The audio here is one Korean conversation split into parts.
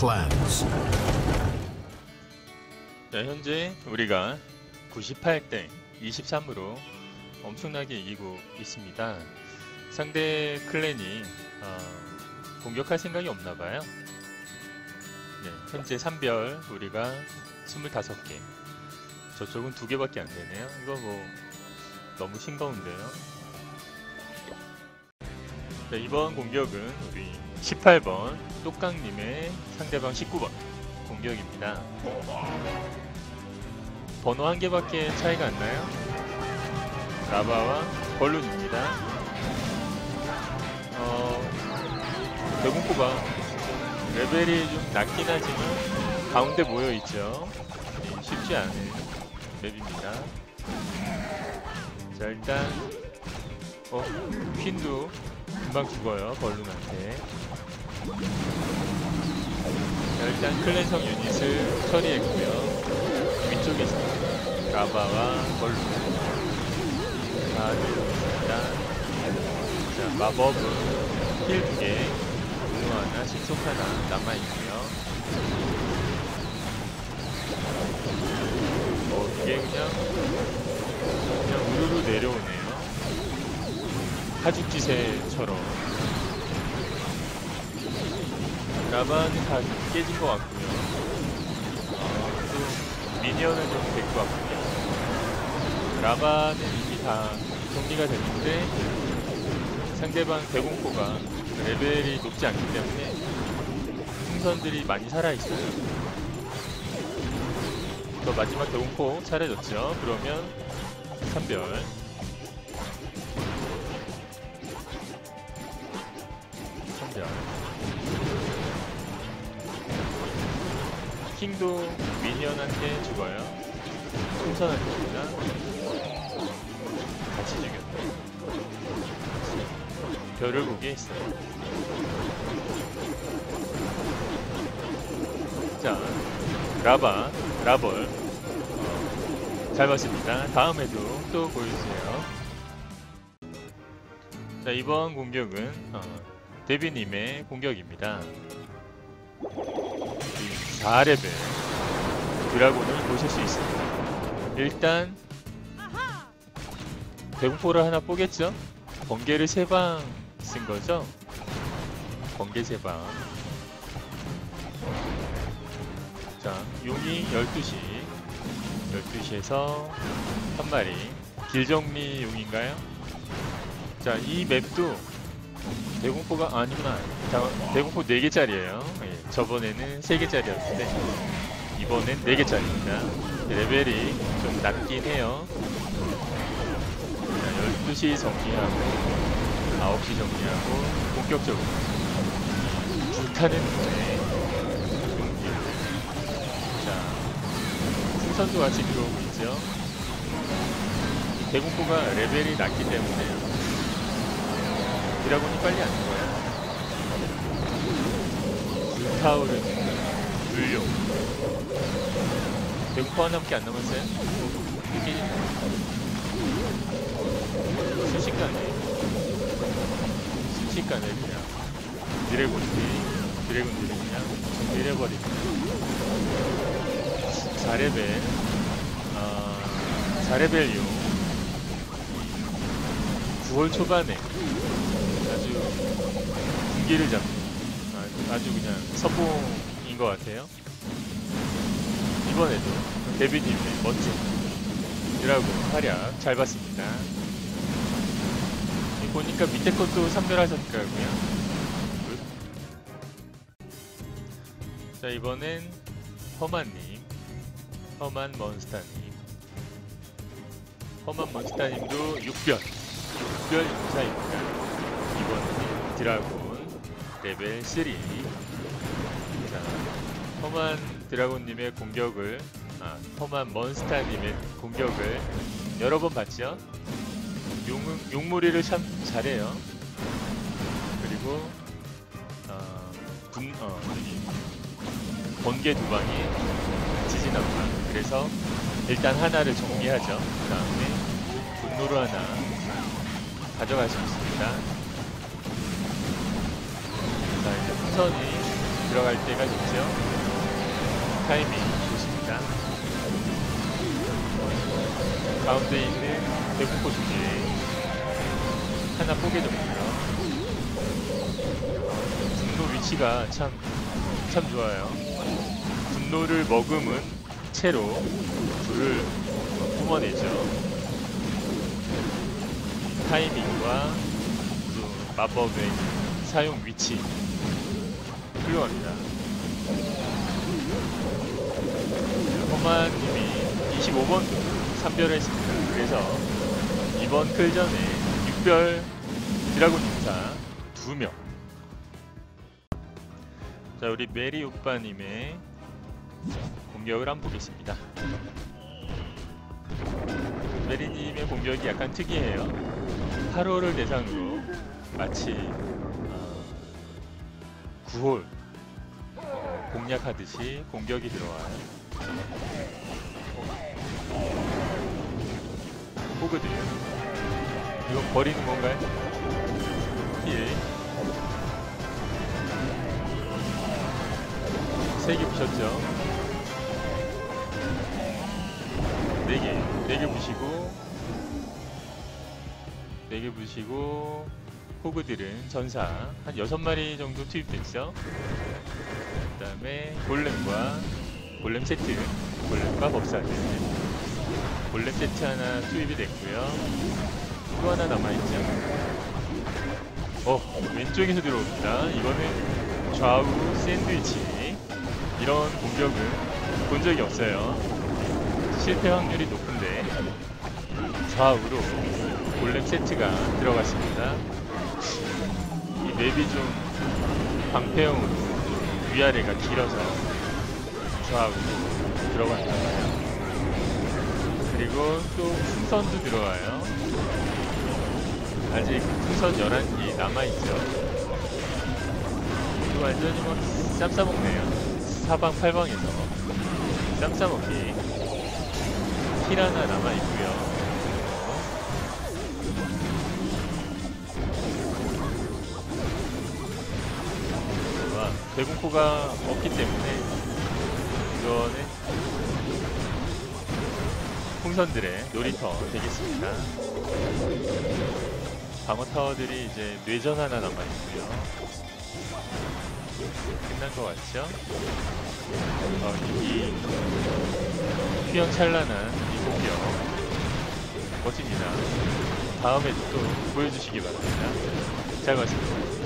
clans. 자, 현재 우리가 98대 23으로 엄청나게 이기고 있습니다. 상대 클랜이 어, 공격할 생각이 없나 봐요. 네, 현재 3별 우리가 25개. 저쪽은 2개밖에 안 되네요. 이거 뭐 너무 싱거운데요. 자, 이번 공격은 우리 18번 똑강님의 상대방 19번 공격입니다. 번호 한 개밖에 차이가 안 나요. 라바와 벌룬입니다. 어, 대공포가 레벨이 좀 낮긴 하지만 가운데 모여 있죠. 네, 쉽지 않은 맵입니다. 자 일단 어 퀸도 금방 죽어요 벌룬한테. 자 일단 클랜성 유닛을 처리했고요. 위쪽에서 라바와 벌룬 다 있습니다. 자 마법은 힐 2개, 분노 하나, 신속 하나 남아있고요. 어 이게 그냥 그냥 우르르 내려오네요. 하죽지세처럼. 라바는 다 깨진 것 같고요. 어, 또 미니언은 좀 될 것 같고요. 라바는 이미 다 정리가 됐는데 상대방 대공포가 레벨이 높지 않기 때문에 풍선들이 많이 살아있어요. 또 마지막 대공포 차례졌죠. 그러면 3별. 킹도 미니언한테 죽어요. 풍선한테 죽나? 같이 죽였네. 별을 보게 했어요. 자, 라바, 라벌. 어, 잘 봤습니다. 다음에도 또 보여주세요. 자, 이번 공격은 어, 데비님의 공격입니다. 4레벨 드라곤을 보실 수 있습니다. 일단 대공포를 하나 뽀겠죠? 번개를 세 방 쓴 거죠? 번개 세 방. 자, 용이 12시. 12시에서 한 마리. 길정리 용인가요? 자, 이 맵도 대공포가 아니구나. 자, 대공포 4개짜리예요. 예, 저번에는 3개짜리였는데 이번엔 4개짜리입니다. 레벨이 좀 낮긴 해요. 자, 12시 정리하고 9시 정리하고 본격적으로 불타는. 자, 풍선도 같이 들어오고 있죠. 대공포가 레벨이 낮기 때문에 드라곤이 빨리 안 죽어요. 불타오르는 물용. 대공포 하나밖에 안 남았어요? 이게 순식간에 순식간에 그냥 드래곤들이 드래곤들이 그냥 정리해버립니다. 4레벨 어, 4레벨용 9월 초반에 아주 군기를 잡는 아, 아주 그냥 선봉인 것 같아요. 이번에도 데뷔님의 멋진 드라곤 활약 잘 봤습니다. 보니까 밑에 것도 선별하셨더라고요. 자 이번엔 허만님, 허만 먼스타님, 허만 먼스타님도 6변, 6변 용사입니다. 이번에는 드라곤 레벨 3. 자, 허만 드라곤님의 공격을, 아, 허만 먼스타님의 공격을 여러 번 봤죠? 용, 용무리를 참 잘해요. 그리고 어, 분, 어, 이 번개 두 방이 지진 한 방. 그래서 일단 하나를 정리하죠. 그 다음에 분노를 하나 가져갈 수 있습니다. 천천히 들어갈 때가 있죠. 타이밍 좋습니다. 가운데 있는 대공포 두개 하나 뽀개졌고요. 분노 위치가 참, 참 좋아요. 분노를 머금은 채로 불을 뿜어내죠. 타이밍과 또 마법의 사용 위치 훌륭합니다. 허만님이 25번 3별을 했습니다. 그래서 이번 클전에 6별 드라곤 용사 2명 자 우리 메리 오빠님의 공격을 한번 보겠습니다. 메리님의 공격이 약간 특이해요. 8호를 대상으로 마치 어, 9홀 어, 공략하듯이 공격이 들어와요. 호그들 이거 버리는 건가요? 힐 세개 부셨죠? 네 개 네 개 부시고 네 개 부시고 호그들은 전사 한 여섯 마리 정도 투입됐죠? 그 다음에 골렘과 골렘 세트 골렘과 법사들 골렘 세트 하나 투입이 됐고요. 또 하나 남아있죠. 어 왼쪽에서 들어옵니다. 이거는 좌우 샌드위치. 이런 공격은 본 적이 없어요. 실패 확률이 높은데 좌우로 골렘 세트가 들어갔습니다. 이 맵이 좀 방패형으로 위아래가 길어서 좌우로 들어갔나봐요. 그리고 또 풍선도 들어와요. 아직 풍선 11개 남아있죠. 이거 완전히 뭐 쌈 싸먹네요. 사방 팔방에서. 쌈 싸먹기. 힐 하나 남아있고요 대공포가 없기 때문에 이거는 풍선들의 놀이터 되겠습니다. 방어 타워들이 이제 뇌전 하나 남아 있고요. 끝난 것 같죠? 어, 이 휘황찬란한 이 공격 멋집니다. 다음에 또 보여주시기 바랍니다. 잘 봤습니다.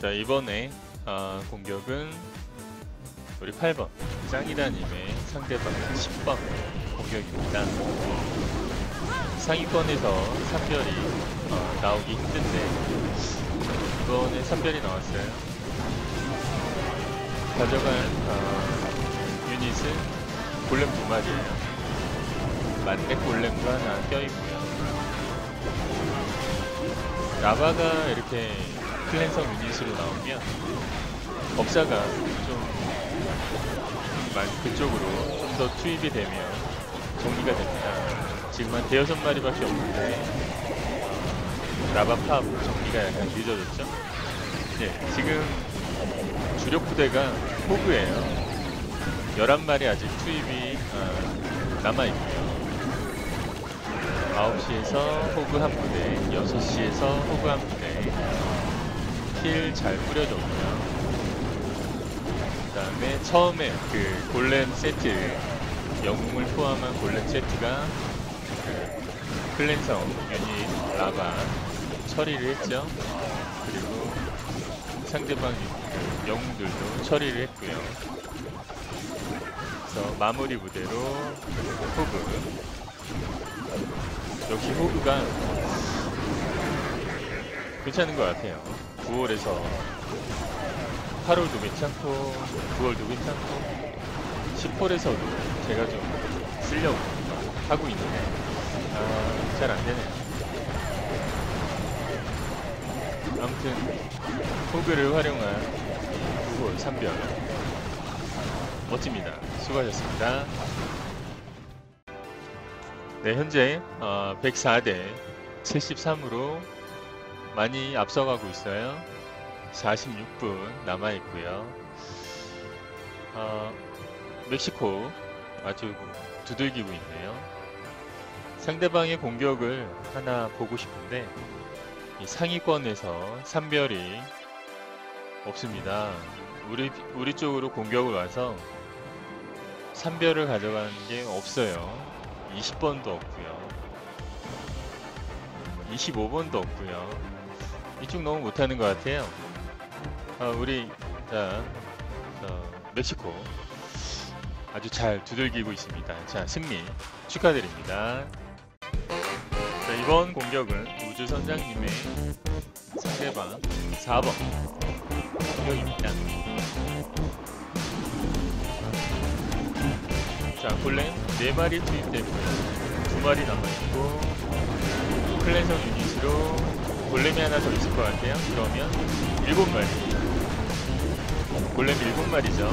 자 이번에 아, 공격은 우리 8번 짱이다님의 상대방 10번 공격입니다. 상위권에서 3별이 어, 나오기 힘든데 이번에 3별이 나왔어요. 가져간 어, 유닛은 골렘 두 마리예요. 만렙 골렘도 하나 껴있고요. 라바가 이렇게 클랜성 유닛으로 나오면 법사가 좀 만- 그쪽으로 좀 더 투입이 되면 정리가 됩니다. 지금 한 대여섯 마리밖에 없는데 어, 라바팝 정리가 약간 늦어졌죠? 네, 지금 주력 부대가 hog예요. 11마리 아직 투입이 어, 남아있고요. 9시에서 hog 한 부대, 6시에서 hog 한 부대, heal 잘 뿌려줬고요. 그 다음에 처음에 그 골렘 세트, 영웅을 포함한 골렘 세트가 그 clan성 유닛 lava 처리를 했죠. 그리고 상대방 그 영웅들도 처리를 했고요. 그래서 마무리 부대로 호그 역시 호그가 괜찮은 것 같아요. 9월에서 8월도 괜찮고 9월도 괜찮고 10월에서도 제가 좀 쓰려고 하고 있는데 아, 잘 안되네요. 아무튼 호그를 활용한 9월 3별 멋집니다. 수고하셨습니다. 네, 현재 어, 104대 73으로 많이 앞서가고 있어요. 46분 남아 있고요. 어, 멕시코 아주 두들기고 있네요. 상대방의 공격을 하나 보고 싶은데 이 상위권에서 산별이 없습니다. 우리 우리 쪽으로 공격을 와서 산별을 가져가는 게 없어요. 20번도 없고요. 25번도 없고요. 이쪽 너무 못하는 것 같아요. 아, 우리 자, 어, 멕시코 아주 잘 두들기고 있습니다. 자 승리 축하드립니다. 자, 이번 공격은 우주 선장님의 상대방 4번 공격입니다. 자 골렘 4마리 투입되고요. 2마리 남아있고 클랜성 유닛으로 골렘이 하나 더 있을 것 같아요. 그러면 7마리 골렘 7마리죠.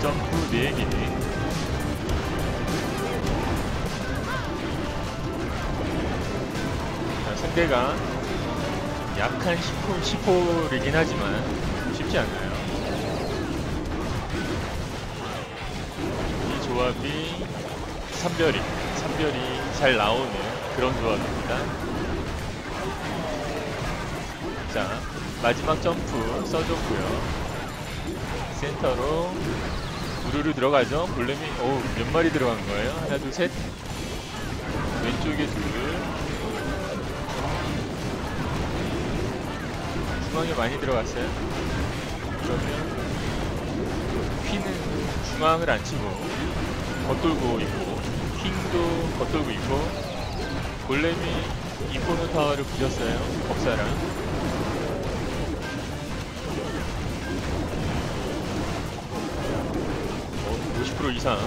점프 4개 자, 상대가 약한 10호, 10호이긴 하지만 쉽지 않아요. 이 조합이 삼별이, 삼별이 잘 나오는 그런 조합입니다. 자, 마지막 점프 써줬고요. 센터로 우르르 들어가죠. 볼렘이, 오, 몇 마리 들어간 거예요? 하나, 둘, 셋. 왼쪽에 둘, 중앙에 많이 들어갔어요. 그러면 퀸은 중앙을 안 치고 겉돌고 있고 킹도 겉돌고 있고 골렘이 이코노 타워를 부셨어요. 법사랑. 50% 이상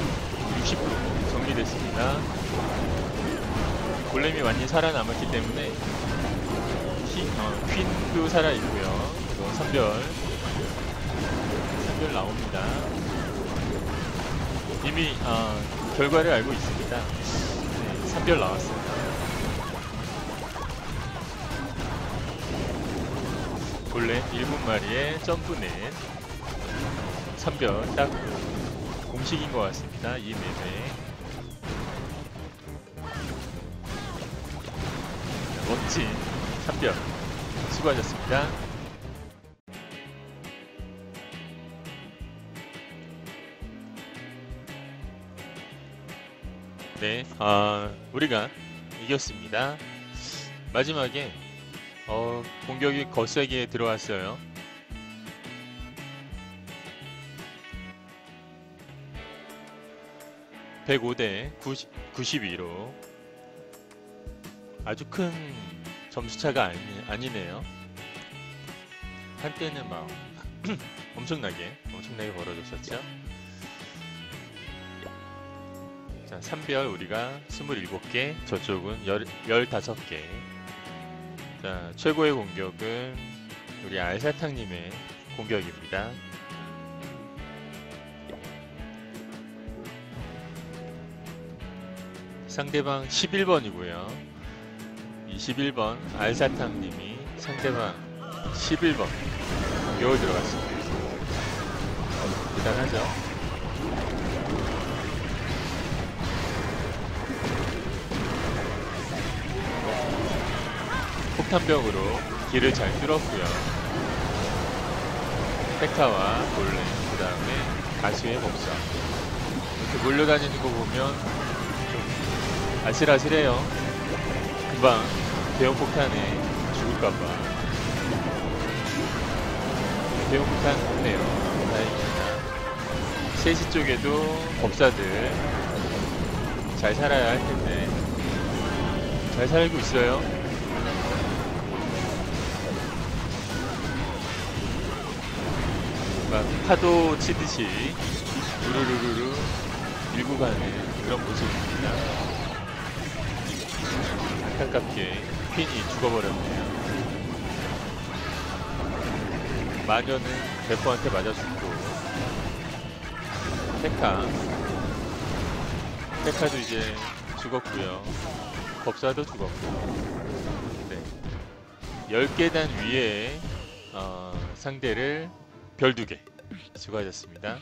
60% 정리됐습니다. 골렘이 완전히 살아남았기 때문에 키, 어, 퀸도 살아있고요. 또 선별. 선별 나옵니다. 이미 어, 결과를 알고 있습니다. 네, 선별 나왔습니다. 본래 1분 마리에 점프넷 선별 딱 공식인 것 같습니다. 이 맵에 멋진 선별 수고하셨습니다. 네, 아, 우리가 이겼습니다. 마지막에 어, 공격이 거세게 들어왔어요. (105대 92로) 아주 큰 점수차가 아니, 아니네요. 한때는 막 엄청나게 엄청나게 벌어졌었죠. 자, 3별 우리가 27개, 저쪽은 10, 15개. 자, 최고의 공격은 우리 알사탕님의 공격입니다. 상대방 11번이고요. 21번 알사탕님이 상대방 11번 공격을 들어갔습니다. 대단하죠? 폭탄병으로 길을 잘 뚫었고요. 페카와 볼렘, 그 다음에 가수의 법사. 이렇게 몰려다니는 거 보면 좀 아슬아슬해요. 금방 대형 폭탄에 죽을까봐. 대형 폭탄 없네요. 다행입니다. 3시 쪽에도 법사들 잘 살아야 할 텐데 잘 살고 있어요. 막 파도 치듯이 우르르르르 밀고 가는 그런 모습입니다. 안타깝게 퀸이 죽어버렸네요. 마녀는 대포한테 맞아 죽고 페카 페카도 이제 죽었고요. 법사도 죽었고. 네. 10계단 위에 어, 상대를 별두 개. 수고하셨습니다.